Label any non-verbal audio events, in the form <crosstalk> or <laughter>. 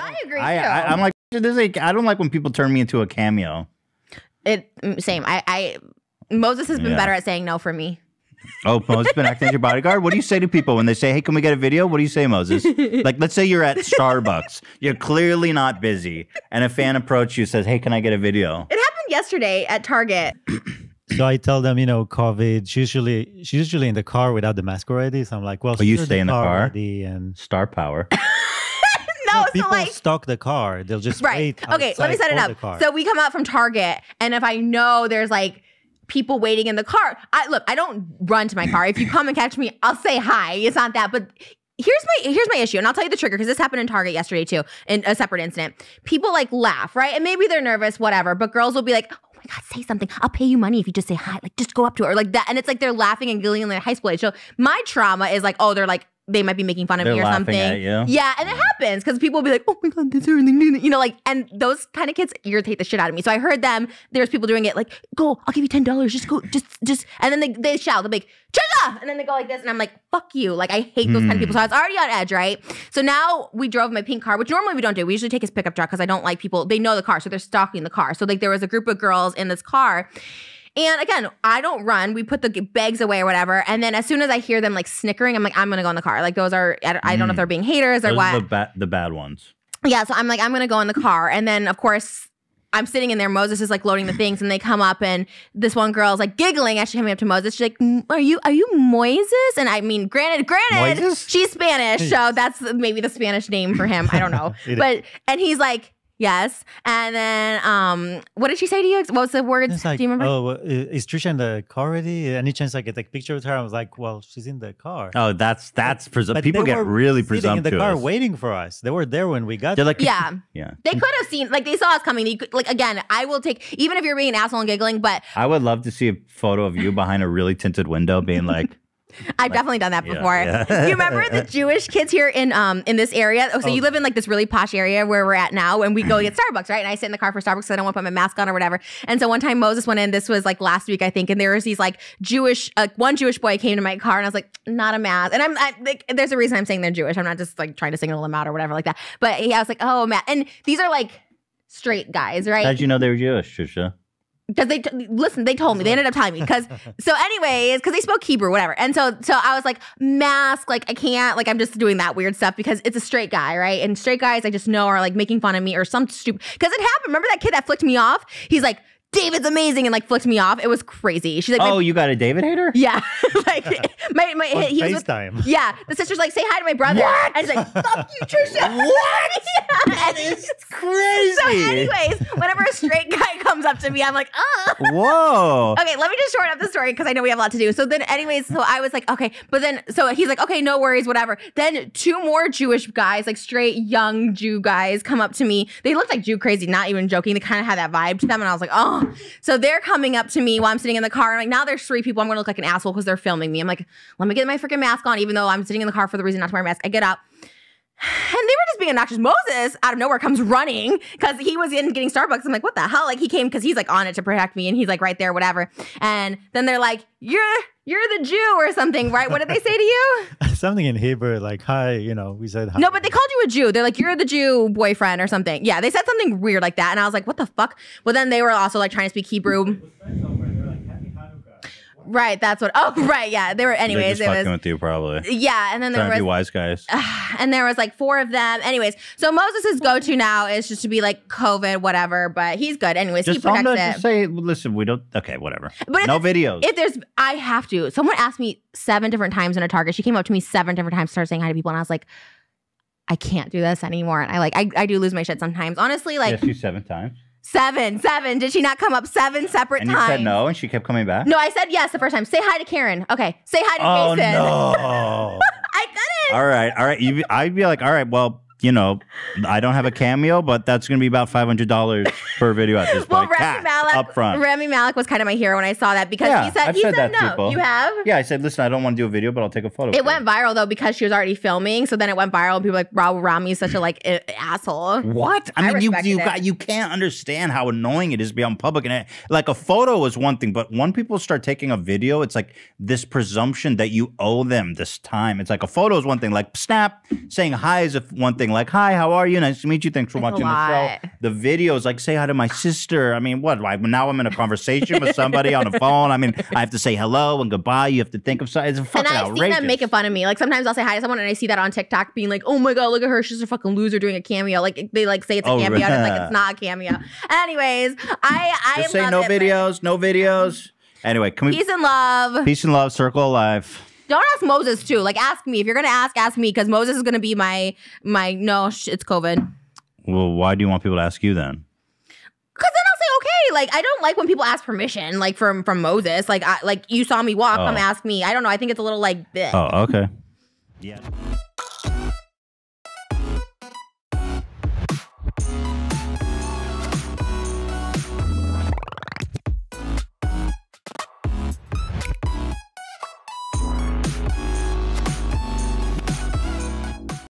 I, agree I, too. I, I'm like, this is like, I don't like when people turn me into a cameo. it mm, same. I, I Moses has been Yeah. better at saying no for me. Oh, Moses been acting as your bodyguard. What do you say to people when they say, "Hey, can we get a video?" What do you say, Moses? like, let's say you're at Starbucks, you're clearly not busy, and a fan approaches you says, "Hey, can I get a video?" It happened yesterday at Target. <clears throat> So I tell them, you know, COVID. She's usually she's usually in the car without the mask already. So I'm like, well, Oh, you stay in the car? already, and Star power. No, so people like stock the car. They'll just Right. wait. Okay, let me set it up. So we come out from Target, and if I know there's like people waiting in the car, I look, I don't run to my car. If you come and catch me, I'll say hi. It's not that, but here's my here's my issue, and I'll tell you the trigger because this happened in Target yesterday too, in a separate incident. People like laugh, right? And maybe they're nervous, whatever, but girls will be like, oh my God, say something. I'll pay you money if you just say hi. Like, just go up to her, or like that. And it's like they're laughing and giggling in their high school age. So my trauma is like, oh, they're like, they might be making fun of They're me or something. Yeah, and it happens because people will be like, "Oh my god, this or you know, like, and those kind of kids irritate the shit out of me. So I heard them. There's people doing it like, "Go, I'll give you ten dollars. Just go, just, just," and then they they shout, they're like, "Trigger!" and then they go like this, and I'm like, "Fuck you!" Like I hate those kind of people. So I was already on edge, right? So now we drove my pink car, which normally we don't do. We usually take his pickup truck because I don't like people. They know the car, so they're stalking the car. So like there was a group of girls in this car. And again, I don't run. We put the bags away or whatever. And then as soon as I hear them like snickering, I'm like, I'm gonna go in the car. Like those are, I don't, I don't know if they're mm. being haters or Those what. the, ba- the bad ones. Yeah, so I'm like, I'm gonna go in the car, and then of course. I'm sitting in there. Moses is like loading the things, and they come up, and this one girl's like giggling as she coming up to Moses. She's like, "Are you are you Moises?" And I mean, granted, granted, Moises? she's Spanish, so that's maybe the Spanish name for him. I don't know, <laughs> but and he's like, "Yes." And then, um, what did she say to you? What was the words? Like, Do you remember? oh, well, is Trisha in the car already? Any chance I get take a picture with her? I was like, well, she's in the car. Oh, that's that's presu- But people get were really sitting presumptuous. in the car waiting for us. They were there when we got. They're like, Yeah. <laughs> yeah. They could have seen, like, they saw us coming. They could, like, again, I will take, even if you're being an asshole and giggling, but I would love to see a photo of you behind a really tinted window, being like, I've definitely done that before. yeah. you remember the <laughs> Jewish kids here in um in this area? Oh, so you live in like this really posh area where we're at now, and we go get <clears throat> Starbucks, right? And I sit in the car for Starbucks because I don't want to put my mask on or whatever. And so one time Moses went in. This was like last week, I think, and there was these like Jewish, uh, one Jewish boy came to my car, and I was like, not a mask. And I'm I, like, there's a reason I'm saying they're Jewish. I'm not just like trying to single them out or whatever like that. But yeah, I was like, oh man, and these are like straight guys, right? how'd you know they were Jewish, Trisha? Because they t- listen they told me they ended up telling me because <laughs> so anyways because they spoke hebrew whatever. And so so i was like mask like i can't like i'm just doing that weird stuff because it's a straight guy right? And straight guys i just know are like making fun of me or some stupid because it happened. Remember that kid that flicked me off? He's like david's amazing and like flicked me off it was crazy she's like oh, my- Oh, you got a David hater? <laughs> yeah <laughs> like <laughs> my my on he was with, FaceTime. yeah the sister's like say hi to my brother What? and he's like fuck you trisha what yeah. and is it's crazy. so anyways whenever a straight guy comes up to me i'm like oh Whoa. okay, let me just shorten up the story because I know we have a lot to do. So then, anyways, so I was like, okay, but then, so he's like, okay, no worries, whatever. Then two more Jewish guys, like straight young Jew guys, come up to me. They looked like Jew crazy, not even joking. They kind of had that vibe to them, and I was like, oh. So they're coming up to me while I'm sitting in the car. And like now there's three people. I'm gonna look like an asshole because they're filming me. I'm like, let me get my freaking mask on, even though I'm sitting in the car for the reason not to wear a mask. I get up. And they were just being obnoxious. Moses out of nowhere comes running because he was in getting Starbucks. I'm like, what the hell? Like he came because he's like on it to protect me, and he's like right there, whatever. And then they're like, you're you're the Jew or something, right? What did they say to you? <laughs> Something in Hebrew, like hi. You know, we said hi. No, but they called you a Jew. They're like, you're the Jew boyfriend or something. Yeah, they said something weird like that, and I was like, what the fuck? Well, then they were also like trying to speak Hebrew. Right, that's what. Oh, right, yeah. They were. anyways. They're just it fucking was. with you, probably. Yeah, and then there Trying to be wise guys. <sighs> and there was like four of them. Anyways, so Moses' go-to now is just to be like COVID, whatever. But he's good. Anyways, he Just them protects it. just say, listen, we don't. Okay, whatever. But no videos. if there's, I have to. Someone asked me seven different times in a Target. She came up to me seven different times, started saying hi to people, and I was like, I can't do this anymore. And I like, I, I do lose my shit sometimes. Honestly, like you seven times. Seven, seven. Did she not come up seven separate And you times? said no, and she kept coming back. No, I said yes the first time. Say hi to Karen. Okay, say hi to Oh Jason. no! <laughs> I couldn't. all right, all right. You, I'd be like, all right, well, you know, I don't have a cameo, but that's going to be about five hundred dollars per video at this Well, point. Rami Cash Malek, up front. Rami Malek was kind of my hero when I saw that because Yeah, he said I've he said said, no. people. You have. yeah, I said, listen, I don't want to do a video, but I'll take a photo. It went you. viral though because she was already filming. So then it went viral. and People were like, "Wow, Rami's such a like asshole." What? I I mean, you you it. got you can't understand how annoying it is to be on public and it, like a photo is one thing, but when people start taking a video, it's like this presumption that you owe them this time. It's like a photo is one thing, like snap saying hi is one thing, everything. Like, hi, how are you? Nice to meet you. Thanks for watching the show. The videos, like, say hi to my sister. I mean, what? Like, now I'm in a conversation with somebody on a phone. I mean, I have to say hello and goodbye. You have to think of something. It's And I've seen them making fun of me. Like sometimes I'll say hi to someone and I see that on TikTok being like, oh my God, look at her. She's a fucking loser doing a cameo. Like they like say it's a Oh, cameo and it's like it's not a cameo. Anyways, I I Just say love no it, but videos, no videos. Anyway, can we Peace and love. peace and love, circle of life. Don't ask Moses too. Like ask me. If you're gonna ask, ask me because Moses is gonna be my my no, sh- it's COVID. Well, why do you want people to ask you then? Cause then I'll say okay. Like I don't like when people ask permission, like from from Moses. Like I like you saw me walk, come Oh. ask me. I don't know. I think it's a little like. bleh. Oh, okay. Yeah.